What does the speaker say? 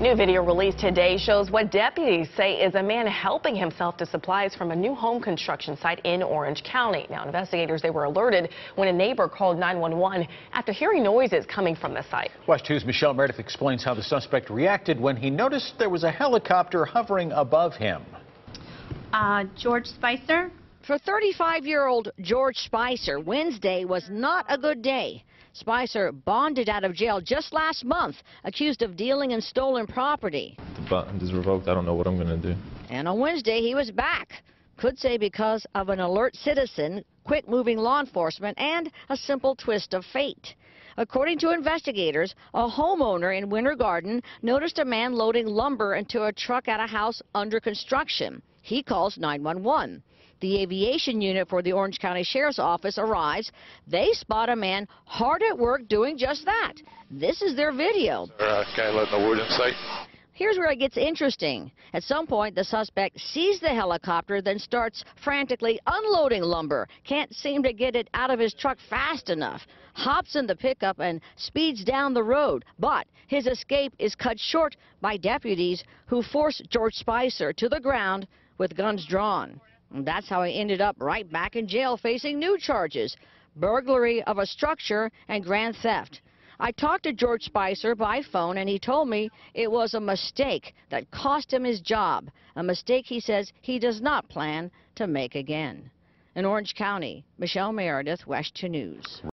New video released today shows what deputies say is a man helping himself to supplies from a new home construction site in Orange County. Now, investigators they were alerted when a neighbor called 911 after hearing noises coming from the site. WESH 2's Michelle Meredith explains how the suspect reacted when he noticed there was a helicopter hovering above him. Uh, George Spicer. For 35-year-old George Spicer, Wednesday was not a good day. Spicer bonded out of jail just last month, accused of dealing in stolen property. The bond is revoked. I don't know what I'm going to do. And on Wednesday, he was back. Could say because of an alert citizen, quick-moving law enforcement, and a simple twist of fate. According to investigators, a homeowner in Winter Garden noticed a man loading lumber into a truck at a house under construction. He calls 911. The aviation unit for the Orange County Sheriff's Office arrives. They spot a man hard at work doing just that. This is their video. Uh, guy the wood in sight. Here's where it gets interesting. At some point, the suspect sees the helicopter, then starts frantically unloading lumber. Can't seem to get it out of his truck fast enough. Hops in the pickup and speeds down the road. But his escape is cut short by deputies who force George Spicer to the ground with guns drawn. That's how he ended up right back in jail facing new charges, burglary of a structure and grand theft. I talked to George Spicer by phone, and he told me it was a mistake that cost him his job, a mistake he says he does not plan to make again. In Orange County, Michelle Meredith, WESH 2 News.